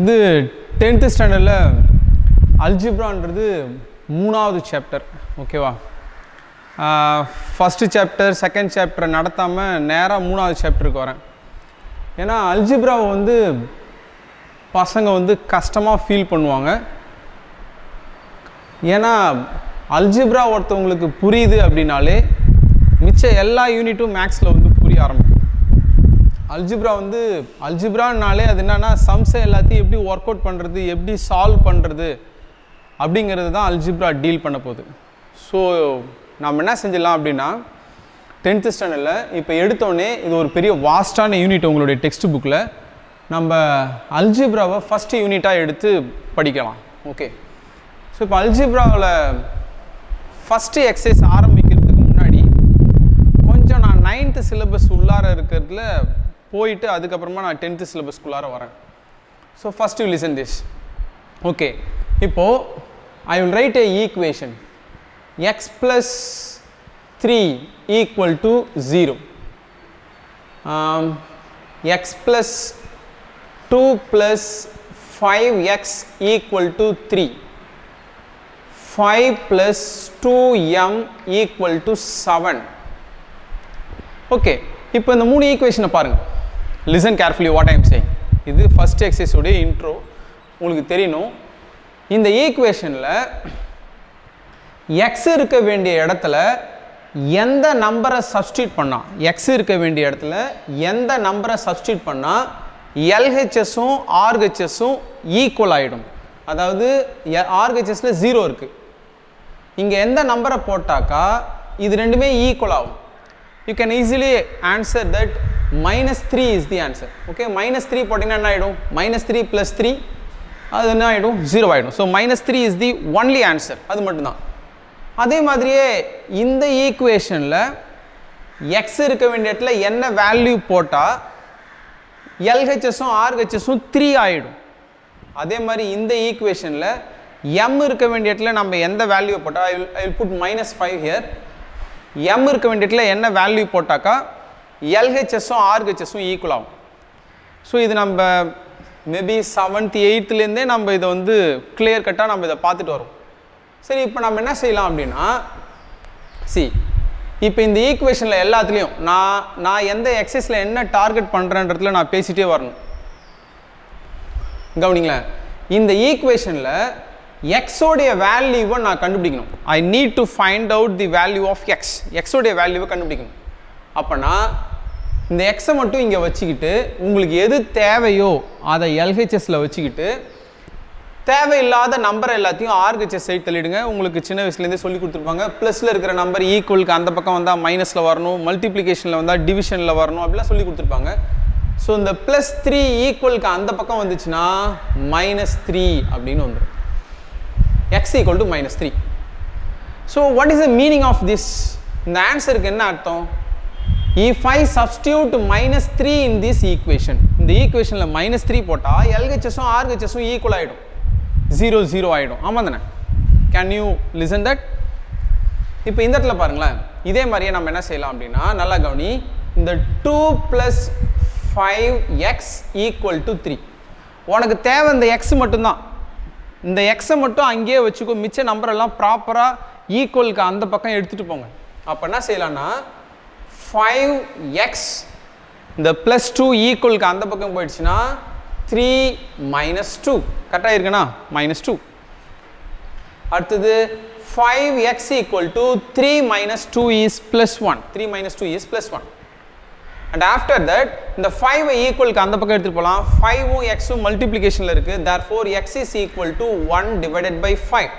இது டென்த்து ஸ்டாண்டர்டில் அல்ஜிப்ரான்றது மூணாவது சாப்டர் ஓகேவா ஃபஸ்ட்டு சாப்டர் செகண்ட் சாப்டர் நடத்தாமல் நேராக மூணாவது சாப்டருக்கு வரேன். ஏன்னா அல்ஜிப்ராவை வந்து பசங்க வந்து கஷ்டமாக ஃபீல் பண்ணுவாங்க. ஏன்னா அல்ஜிப்ரா ஒருத்தவங்களுக்கு புரியுது அப்படின்னாலே மிச்ச எல்லா யூனிட்டும் மேக்ஸில் வந்து புரிய ஆரம்பிக்கும். அல்ஜிப்ரா வந்து அல்ஜிப்ரானாலே அது என்னென்னா சம்ஸை எல்லாத்தையும் எப்படி ஒர்க் அவுட் பண்ணுறது எப்படி சால்வ் பண்ணுறது அப்படிங்கிறது தான் அல்ஜிப்ரா டீல் பண்ண போகுது. ஸோ நம்ம என்ன செஞ்சிடலாம் அப்படின்னா டென்த்து ஸ்டாண்டர்டில் இப்போ எடுத்தோடனே இது ஒரு பெரிய வாஸ்டான யூனிட் உங்களுடைய டெக்ஸ்ட் புக்கில் நம்ம அல்ஜிப்ராவை ஃபஸ்ட்டு யூனிட்டாக எடுத்து படிக்கலாம். ஓகே ஸோ இப்போ அல்ஜிப்ராவில் ஃபஸ்ட்டு எக்ஸசைஸ் ஆரம்பிக்கிறதுக்கு முன்னாடி கொஞ்சம் நான் நைன்த்து சிலபஸ் உள்ளார இருக்கிறதுல போயிட்டு அதுக்கப்புறமா நான் டென்த்து சிலபஸ்க்குள்ளார வரேன். So first you listen this okay இப்போது I will write a equation x plus three equal to zero x plus two plus five x equal to three five plus two m equal to seven okay இப்போ இந்த மூணு ஈக்குவேஷனை பாருங்கள் listen carefully what I'm saying இது first எக்ஸசைஸோடைய intro உங்களுக்கு தெரியணும். இந்த ஈக்குவேஷனில் எக்ஸ் இருக்க வேண்டிய இடத்துல எந்த நம்பரை சப்ஸ்டியூட் பண்ணால் எக்ஸ் இருக்க வேண்டிய இடத்துல எந்த நம்பரை சப்ஸ்டியூட் பண்ணால் எல்ஹெச்எஸும் ஆர்ஹெச்எஸும் ஈக்குவல் ஆகிடும் அதாவது ஆர்ஹெச்எஸில் ஜீரோ இருக்குது இங்கே எந்த நம்பரை போட்டாக்கா இது ரெண்டுமே ஈக்குவல் ஆகும். You can easily answer that minus three is the answer okay minus three போட்டிங்கன்னா என்ன ஆகிடும் மைனஸ் த்ரீ ப்ளஸ் த்ரீ அது என்ன ஆகிடும் ஜீரோ ஆகிடும் so minus three is the only answer அது மட்டும்தான். அதே மாதிரியே இந்த ஈக்குவேஷனில் எக்ஸ் இருக்க வேண்டிய இடத்துல என்ன வேல்யூ போட்டால் எல்ஹெச்எஸும் ஆர்ஹெச்எஸும் த்ரீ ஆகிடும் அதே மாதிரி இந்த ஈக்குவேஷனில் எம் இருக்க வேண்டிய இடத்துல நம்ம எந்த வேல்யூ போட்டால் I will I will put minus five here m இருக்க வேண்டிய இடத்துல என்ன வேல்யூ போட்டாக்கா எல்ஹெச்எஸும் ஆர்ஹெச்எஸும் ஈக்குவல் ஆகும். ஸோ இது நம்ம மேபி செவன்த் எயித்துலேருந்தே நம்ம இதை வந்து கிளியர் கட்டாக நம்ம இதை பார்த்துட்டு வரோம். சரி இப்போ நம்ம என்ன செய்யலாம் அப்படின்னா சி இப்போ இந்த ஈக்குவேஷனில் எல்லாத்துலேயும் நான் நான் எந்த எக்ஸஸில் என்ன டார்கெட் பண்ணுறேன்றதுல நான் பேசிகிட்டே வரணும். கவனிங்களேன் இந்த ஈக்குவேஷனில் எக்ஸோடைய வேல்யூவை நான் கண்டுபிடிக்கணும். I need to find out the value of x எக்ஸோடைய வேல்யூவை கண்டுபிடிக்கணும். அப்போனா இந்த எக்ஸை மட்டும் இங்கே வச்சுக்கிட்டு உங்களுக்கு எது தேவையோ அதை எல்ஹெச்எஸில் வச்சுக்கிட்டு தேவையில்லாத நம்பர் எல்லாத்தையும் ஆர்ஹெச்எஸ் சைட் தள்ளிடுங்க. உங்களுக்கு சின்ன வயசுலேருந்தே சொல்லி கொடுத்துருப்பாங்க. ப்ளஸில் இருக்கிற நம்பர் ஈக்குவலுக்கு அந்த பக்கம் வந்தால் மைனஸில் வரணும். மல்டிப்ளிகேஷனில் வந்தால் டிவிஷனில் வரணும். அப்படிலாம் சொல்லி கொடுத்துருப்பாங்க. ஸோ இந்த ப்ளஸ் த்ரீ ஈக்குவலுக்கு அந்த பக்கம் வந்துச்சுன்னா மைனஸ் த்ரீ அப்படின்னு வந்துடும் x equal to minus three so what is the meaning of this இந்த ஆன்சருக்கு என்ன அர்த்தம்? If I substitute minus three in this equation இந்த ஈக்குவேஷனில் மைனஸ் த்ரீ போட்டால் எல்ஹெச்எஸும் ஆர்ஹெச்எஸும் ஈக்குவல் ஆயிடும். ஜீரோ ஜீரோ ஆகிடும் ஆமாம் தானே? கேன் யூ லிசன் தட் இப்போ இந்த இடத்துல பாருங்களேன். இதே மாதிரியே நம்ம என்ன செய்யலாம் அப்படின்னா நல்லா கவனி. இந்த two plus five x equal to three உனக்கு தேவை இந்த எக்ஸ் மட்டும்தான். இந்த எக்ஸை மட்டும் அங்கேயே வச்சுக்கோ. மிச்ச நம்பரெல்லாம் ப்ராப்பராக ஈக்குவலுக்கு அந்த பக்கம் எடுத்துகிட்டு போங்க. அப்போ என்ன செய்யலான்னா ஃபைவ் எக்ஸ் இந்த ப்ளஸ் டூ ஈக்குவலுக்கு அந்த பக்கம் போயிடுச்சுன்னா த்ரீ மைனஸ் டூ கரெக்டாக இருக்குண்ணா? மைனஸ் டூ அடுத்தது five x equal to three minus two is plus one three minus two is plus one and after that இந்த ஃபைவ் ஈக்குவலுக்கு அந்த பக்கம் எடுத்துகிட்டு போகலாம். ஃபைவும் எக்ஸும் மல்டிப்ளிகேஷனில் இருக்குது therefore x is equal to one divided by five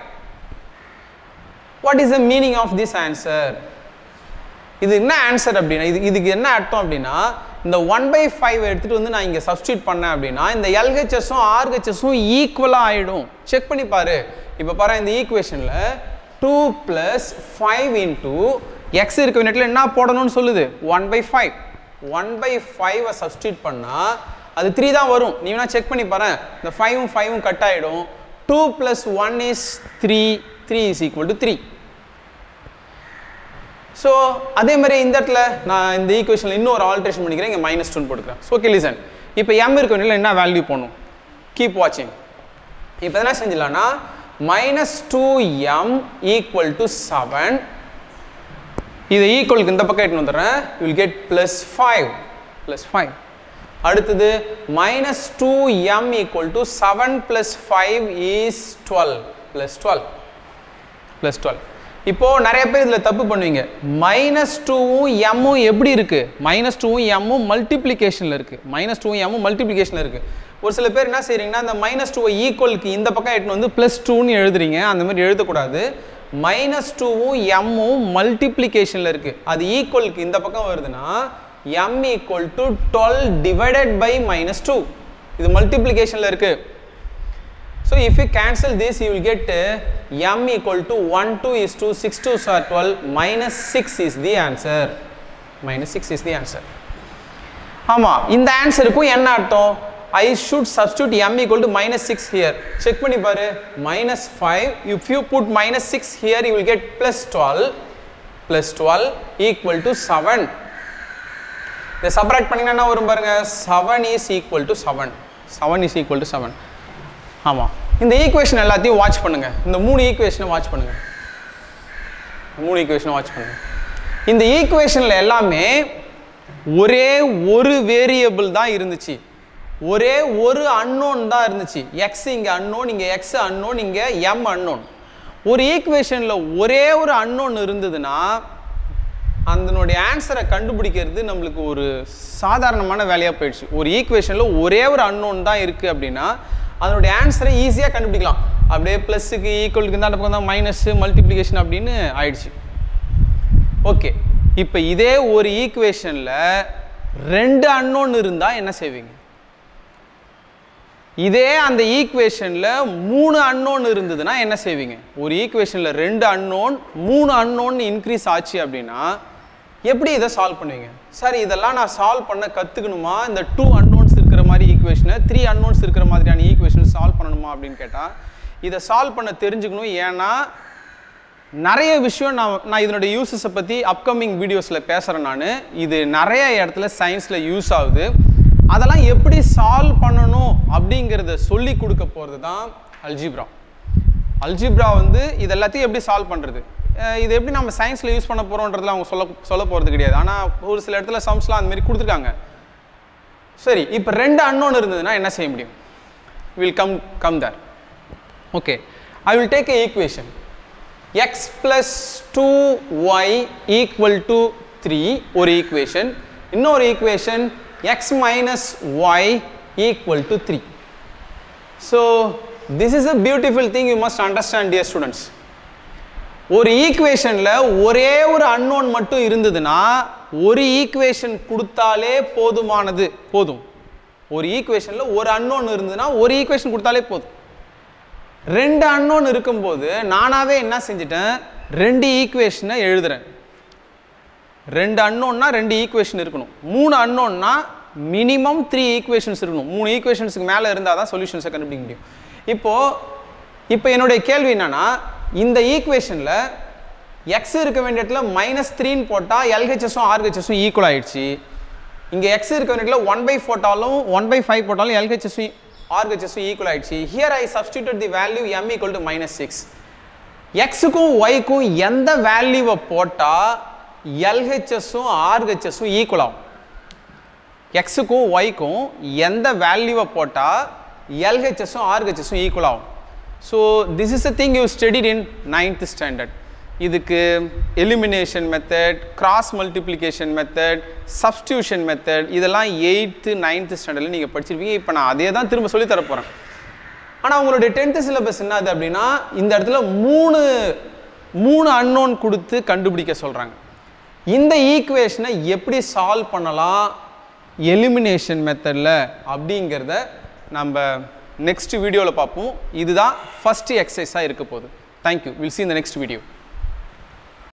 what is the meaning of this answer இது என்ன ஆன்சர் அப்படின்னா இது இதுக்கு என்ன அர்த்தம் அப்படின்னா இந்த ஒன் பை ஃபைவ் எடுத்துகிட்டு வந்து நான் இங்கே சப்ஸ்டியூட் பண்ணேன் அப்படின்னா இந்த எல்ஹெச்எஸும் ஆர்ஹெச்எஸும் ஈக்குவலாக ஆகிடும் செக் பண்ணி பாரு. இப்போ பாரு இந்த ஈக்குவேஷனில் two plus five into x இருக்க வேண்டியத்தில் என்ன போடணும்னு சொல்லுது? One by five one by ஃபைவை சப்ஸ்டியூட் பண்ணால் அது த்ரீ தான் வரும். நீ வேணால் செக் பண்ணி பாரு. இந்த ஃபைவும் ஃபைவும் கட் ஆகிடும் two plus one is three three is equal to three so அதே மாதிரி இந்த இடத்துல நான் இந்த ஈக்குவேஷனில் இன்னும் ஒரு ஆல்ட்ரேஷன் பண்ணிக்கிறேன். இங்கே மைனஸ் டூன் போட்டுக்கிறேன். ஸோ ஓகே லிசன் இப்போ எம் இருக்க வேண்டிய என்ன வேல்யூ போகணும் கீப் வாட்சிங் இப்போ என்ன செஞ்சிடலாம்னா minus two m equal to seven இதை ஈக்குவலுக்கு இந்த பக்கம் எடுத்துன்னு வந்துடுறேன். You'll will get plus five plus five அடுத்தது minus two m equal to seven plus five is twelve plus twelve plus twelve இப்போது நிறைய பேர் இதில் தப்பு பண்ணுவீங்க. மைனஸ் டூவும் எம்மும் எப்படி இருக்குது மைனஸ் டூவும் எம்மும் மல்டிப்ளிகேஷனில் இருக்குது மைனஸ் டூவும் எம்மும் மல்டிப்ளிகேஷனில் இருக்குது ஒரு சில பேர் என்ன செய்கிறீங்கன்னா அந்த மைனஸ் டூவை ஈக்குவலுக்கு இந்த பக்கம் எடுத்துன்னு வந்து ப்ளஸ் டூன்னு எழுதுறீங்க. அந்த மாதிரி எழுதக்கூடாது. மைனஸ் டூவும் எம்மும் மல்டிப்ளிகேஷனில் இருக்குது அது ஈக்குவலுக்கு இந்த பக்கம் வருதுன்னா m equal to twelve divided by minus two இது மல்டிப்ளிகேஷனில் இருக்குது so if you cancel this you will get m equal to 1, 2 is 2, 6, 2 are 12, minus 6 is the answer. Minus 6 is the answer. ஆமாம் இந்த ஆன்சருக்கும் என்ன அர்த்தம்? I should substitute m equal to minus six here check பண்ணி பாரு. Minus five if you put minus six here you will get plus twelve plus twelve equal to seven இதை subtract பண்ணிங்கன்னா என்ன வரும் பாருங்க? Seven is equal to seven seven is equal to seven ஆமாம் இந்த equation எல்லாத்தையும் வாட்ச் பண்ணுங்க. இந்த மூணு ஈக்குவேஷனை வாட்ச் பண்ணுங்க. மூணு ஈக்குவேஷனை வாட்ச் பண்ணுங்க. இந்த ஈக்குவேஷனில் எல்லாமே ஒரே ஒரு வேரியபிள் தான் இருந்துச்சு. ஒரே ஒரு அன்னோன் தான் இருந்துச்சு. எக்ஸ் இங்கே அன்னோன் இங்கே எக்ஸ் அன்னோன் இங்கே எம் அன்னோன் ஒரு ஈக்குவேஷனில் ஒரே ஒரு அன்னோன் இருந்ததுன்னா அதனுடைய ஆன்சரை கண்டுபிடிக்கிறது நம்மளுக்கு ஒரு சாதாரணமான வேலையாக போயிடுச்சு. ஒரு ஈக்குவேஷனில் ஒரே ஒரு அன்னோன் தான் இருக்குது அப்படின்னா அதனுடைய ஆன்சரை ஈஸியாக கண்டுபிடிக்கலாம். அப்படியே ப்ளஸ்ஸுக்கு ஈக்குவலுக்கு இந்த பக்கம் தான் மைனஸ் மல்டிப்ளிகேஷன் அப்படின்னு ஆயிடுச்சு. ஓகே இப்போ இதே ஒரு ஈக்குவேஷனில் ரெண்டு அன்னோன் இருந்தால் என்ன செய்வீங்க? இதே அந்த ஈக்குவேஷனில் மூணு அன்னோன் இருந்ததுன்னா என்ன செய்வீங்க? ஒரு ஈக்குவேஷனில் ரெண்டு அன்னோன் மூணு அன்னோன் இன்க்ரீஸ் ஆச்சு அப்படின்னா எப்படி இதை சால்வ் பண்ணுவீங்க? சார் இதெல்லாம் நான் சால்வ் பண்ண கற்றுக்கணுமா இந்த டூ அன்னோன் இருக்கிற மாதிரி ஈக்குவேஷனை த்ரீ அன்னோன்ஸ் இருக்கிற மாதிரியான ஈக்குவேஷன் சால்வ் பண்ணணுமா அப்படின்னு கேட்டால் இதை சால்வ் பண்ண தெரிஞ்சுக்கணும். ஏன்னா நிறைய விஷயம் நான் நான் இதனுடைய யூசஸை பற்றி அப்கமிங் வீடியோஸில் பேசுகிறேன் நான். இது நிறைய இடத்துல சயின்ஸில் யூஸ் ஆகுது. அதெல்லாம் எப்படி சால்வ் பண்ணணும் அப்படிங்கிறத சொல்லி கொடுக்க போகிறது தான் அல்ஜிப்ரா அல்ஜிப்ரா வந்து இது எல்லாத்தையும் எப்படி சால்வ் பண்ணுறது இது எப்படி நம்ம சயின்ஸில் யூஸ் பண்ண போகிறோன்றதுல அவங்க சொல்ல சொல்ல போகிறது கிடையாது. ஆனால் ஒரு சில இடத்துல சம்ஸ்லாம் அந்தமாரி கொடுத்துருக்காங்க. சரி இப்போ ரெண்டு அன்னோன் இருந்ததுன்னா என்ன செய்ய முடியும்? Will come come Dhar okay I will take a equation x plus two y equal to three ஒரு ஈக்குவேஷன் இன்னொரு equation x minus y equal to three so this is a beautiful thing you must understand dear students ஒரு ஈக்குவேஷனில் ஒரே ஒரு unknown மட்டும் இருந்ததுன்னா ஒரு equation கொடுத்தாலே போதுமானது. போதும். ஒரு ஈக்குவேஷனில் ஒரு அன்னோன் இருந்ததுன்னா ஒரு ஈக்குவேஷன் கொடுத்தாலே போதும். ரெண்டு அன்னோன் இருக்கும்போது நானாகவே என்ன செஞ்சிட்டேன்? ரெண்டு ஈக்குவேஷனை எழுதுறேன். ரெண்டு அன்னோன்னா ரெண்டு ஈக்குவேஷன் இருக்கணும். மூணு அன்னோன்னா மினிமம் த்ரீ ஈக்குவேஷன்ஸ் இருக்கணும். மூணு ஈக்குவேஷன்ஸுக்கு மேலே இருந்தால் தான் சொல்யூஷன்ஸை கண்டுபிடிக்க முடியும். இப்போது இப்போ என்னுடைய கேள்வி என்னன்னா இந்த ஈக்குவேஷனில் எக்ஸ் இருக்க வேண்டிய இடத்துல மைனஸ் த்ரீன்னு போட்டால் எல்ஹெச்எஸும் ஆர்ஹெச்எஸும் ஈக்குவல் ஆகிடுச்சு இங்கே எக்ஸ் இருக்க வேண்டிய இடத்துல ஒன் பை போட்டாலும் ஒன் பை ஃபைவ் போட்டாலும் எல்ஹெச்எஸும் ஆர்ஹெச்எஸும் ஈக்குவல் ஆயிடுச்சு. Here I substitute the value m equal to minus six எக்ஸுக்கும் ஒய்க்கும் எந்த வேல்யூவை போட்டால் எல்ஹெச்எஸும் ஆர்ஹெச்எஸும் ஈக்குவல் ஆகும். எக்ஸுக்கும் ஒய்க்கும் எந்த வேல்யூவை போட்டால் எல்ஹெச்எஸும் ஆர்ஹெச்எஸும் ஈக்குவல் ஆகும். So this is a thing you studied in ninth standard இதுக்கு elimination method cross multiplication method substitution method இதெல்லாம் எயித்து நைன்த்து ஸ்டாண்டர்டில் நீங்கள் படிச்சிருப்பீங்க. இப்போ நான் அதே தான் திரும்ப சொல்லி தரப்போகிறேன் ஆனால் உங்களுடைய டென்த்து சிலபஸ் என்னது அப்படின்னா இந்த இடத்துல மூணு மூணு அன்னோன் கொடுத்து கண்டுபிடிக்க சொல்கிறாங்க இந்த ஈக்குவேஷனை எப்படி சால்வ் பண்ணலாம்? எலிமினேஷன் மெத்தடில் அப்படிங்கிறத நம்ம நெக்ஸ்ட் வீடியோவில் பார்ப்போம். இதுதான் ஃபஸ்ட்டு எக்ஸசைஸாக இருக்க போகுது. தேங்க்யூ வில் சி இந்த நெக்ஸ்ட் வீடியோ